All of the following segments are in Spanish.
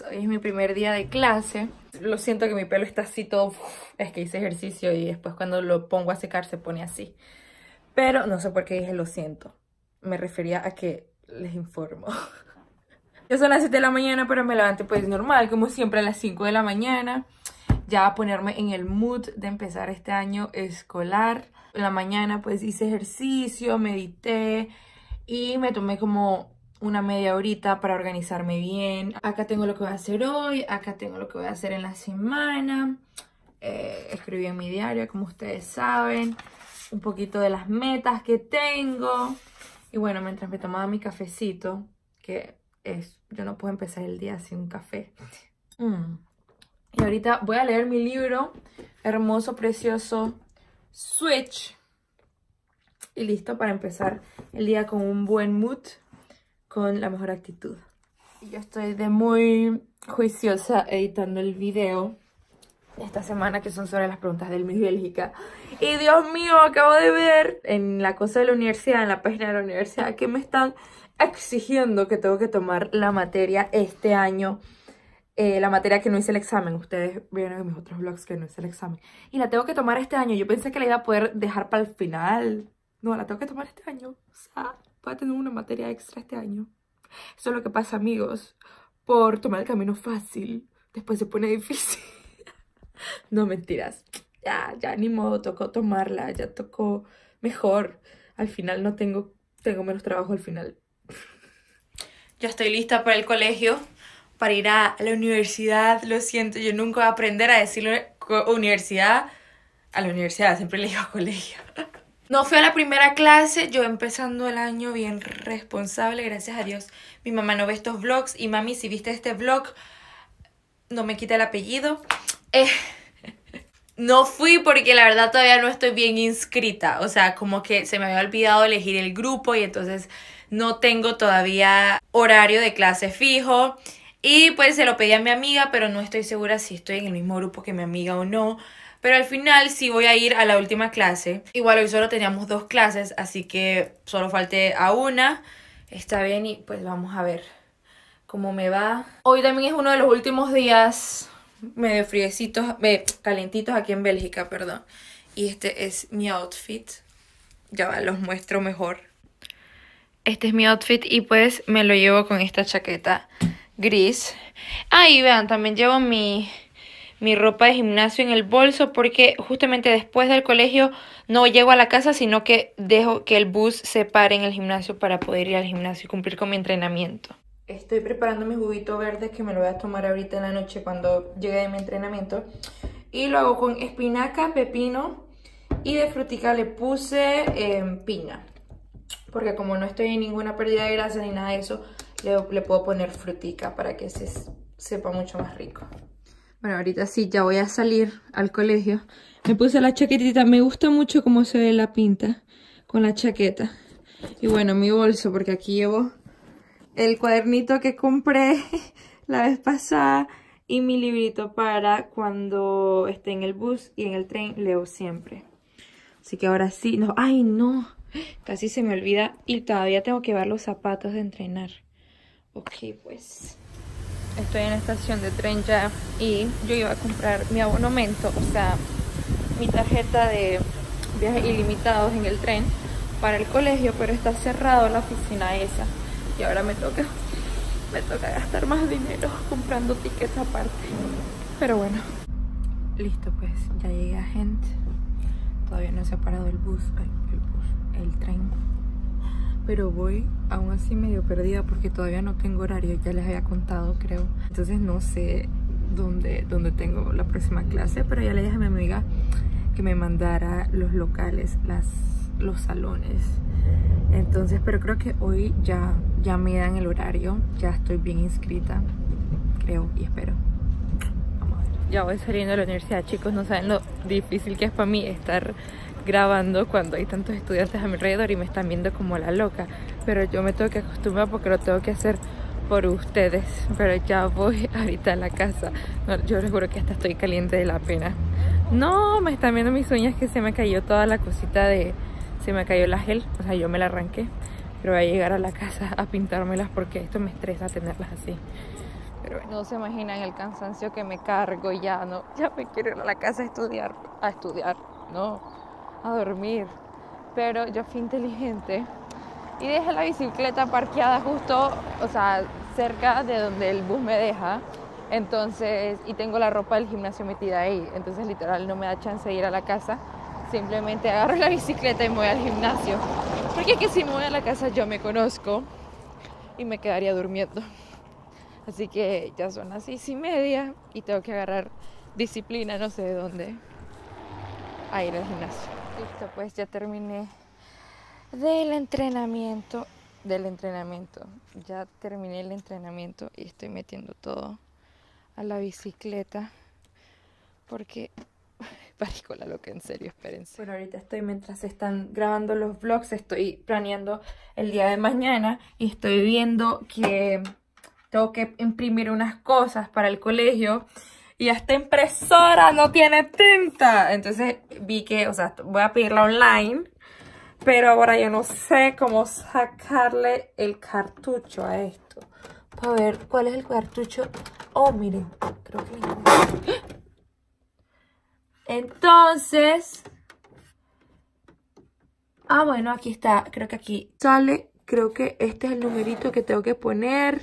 Hoy es mi primer día de clase. Lo siento que mi pelo está así todo... Es que hice ejercicio y después cuando lo pongo a secar se pone así. Pero no sé por qué dije lo siento. Me refería a que les informo. Ya son las 7 de la mañana, pero me levanté pues normal, como siempre a las 5 de la mañana. Ya a ponerme en el mood de empezar este año escolar. En la mañana pues hice ejercicio, medité y me tomé como una media horita para organizarme bien. Acá tengo lo que voy a hacer hoy, acá tengo lo que voy a hacer en la semana. Eh, escribí en mi diario, como ustedes saben, un poquito de las metas que tengo. Y bueno, mientras me tomaba mi cafecito, que es, yo no puedo empezar el día sin un café. Mm. Y ahorita voy a leer mi libro, hermoso, precioso, Switch. Y listo para empezar el día con un buen mood, con la mejor actitud. Yo estoy de muy juiciosa editando el video esta semana que son sobre las preguntas del Miss Bélgica. Y Dios mío, acabo de ver en la cosa de la universidad, en la página de la universidad, que me están exigiendo que tengo que tomar la materia este año. Eh, la materia que no hice el examen. Ustedes vieron en mis otros vlogs que no hice el examen. Y la tengo que tomar este año. Yo pensé que la iba a poder dejar para el final. No, la tengo que tomar este año. O sea, voy a tener una materia extra este año. Eso es lo que pasa, amigos. Por tomar el camino fácil. Después se pone difícil. no, mentiras. Ya, ya ni modo, tocó tomarla. Ya tocó mejor. Al final no tengo, tengo menos trabajo al final. Ya estoy lista para el colegio, para ir a la universidad. Lo siento, yo nunca voy a aprender a decirle universidad a la universidad, siempre le digo colegio. No fui a la primera clase, yo empezando el año bien responsable, gracias a Dios. Mi mamá no ve estos vlogs y mami, si viste este vlog, no me quita el apellido. Eh, no fui porque la verdad todavía no estoy bien inscrita, o sea, como que se me había olvidado elegir el grupo y entonces no tengo todavía horario de clase fijo. Y pues se lo pedí a mi amiga, pero no estoy segura si estoy en el mismo grupo que mi amiga o no. Pero al final sí voy a ir a la última clase. Igual hoy solo teníamos dos clases, así que solo falté a una. Está bien y pues vamos a ver cómo me va. Hoy también es uno de los últimos días medio friecitos, eh, calentitos aquí en Bélgica, perdón. Y este es mi outfit. Ya los muestro mejor. Este es mi outfit y pues me lo llevo con esta chaqueta gris. Ah, y vean, también llevo mi, mi ropa de gimnasio en el bolso porque justamente después del colegio no llego a la casa, sino que dejo que el bus se pare en el gimnasio para poder ir al gimnasio y cumplir con mi entrenamiento. Estoy preparando mi juguito verde que me lo voy a tomar ahorita en la noche cuando llegue de mi entrenamiento. Y lo hago con espinaca, pepino y de frutica le puse eh, piña porque como no estoy en ninguna pérdida de grasa ni nada de eso, le, puedo poner frutica para que se sepa mucho más rico. Bueno, ahorita sí, ya voy a salir al colegio. Me puse la chaquetita, me gusta mucho cómo se ve la pinta con la chaqueta. Y bueno, mi bolso, porque aquí llevo el cuadernito que compré la vez pasada y mi librito para cuando esté en el bus y en el tren leo siempre. Así que ahora sí, no, ay no, Casi se me olvida y todavía tengo que ver los zapatos de entrenar. Ok, pues estoy en la estación de tren ya y yo iba a comprar mi abonamiento, o sea, mi tarjeta de viajes ilimitados en el tren para el colegio, pero está cerrado la oficina esa y ahora me toca me toca gastar más dinero comprando tickets aparte. Pero bueno, listo pues, ya llegué a gente. Todavía no se ha parado el bus. El bus el tren pero voy aún así medio perdida porque todavía no tengo horario, ya les había contado creo. Entonces no sé dónde, dónde tengo la próxima clase, pero ya le dije a mi amiga que me mandara los locales, las, los salones. Entonces, pero creo que hoy ya, ya me dan el horario, ya estoy bien inscrita, creo y espero. Ya voy saliendo de la universidad, chicos, no saben lo difícil que es para mí estar grabando cuando hay tantos estudiantes a mi alrededor y me están viendo como la loca. Pero yo me tengo que acostumbrar porque lo tengo que hacer por ustedes. Pero ya voy ahorita a la casa. yo les juro que hasta estoy caliente de la pena. No, me están viendo mis uñas que se me cayó toda la cosita de... Se me cayó la gel, o sea, yo me la arranqué. Pero voy a llegar a la casa a pintármelas porque esto me estresa tenerlas así. Pero no se imaginan el cansancio que me cargo ya, no, ya me quiero ir a la casa a estudiar, a estudiar, no, a dormir. Pero yo fui inteligente y dejé la bicicleta parqueada justo, o sea, cerca de donde el bus me deja. Entonces, y tengo la ropa del gimnasio metida ahí. Entonces, literal, no me da chance de ir a la casa. Simplemente agarro la bicicleta y me voy al gimnasio. Porque es que si me voy a la casa yo me conozco y me quedaría durmiendo. Así que ya son las seis y media y tengo que agarrar disciplina, no sé de dónde, a ir al gimnasio. Listo, pues ya terminé del entrenamiento. Del entrenamiento. Ya terminé el entrenamiento y estoy metiendo todo a la bicicleta. Porque parezco la loca, en serio, espérense. Bueno, ahorita estoy mientras están grabando los vlogs, estoy planeando el día de mañana y estoy viendo que tengo que imprimir unas cosas para el colegio y esta impresora no tiene tinta. Entonces vi que, o sea, voy a pedirla online, pero ahora yo no sé cómo sacarle el cartucho a esto. Para ver cuál es el cartucho. Oh, miren, creo que Entonces... Ah, bueno, aquí está. Creo que aquí sale. Creo que este es el numerito que tengo que poner.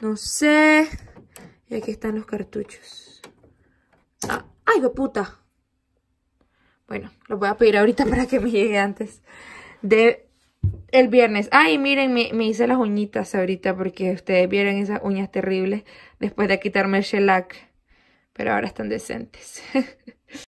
No sé. Y aquí están los cartuchos. Ah, ¡Ay, de puta! Bueno, los voy a pedir ahorita para que me llegue antes de el viernes. Ay, miren, me, me, hice las uñitas ahorita porque ustedes vieron esas uñas terribles después de quitarme el shellac. Pero ahora están decentes.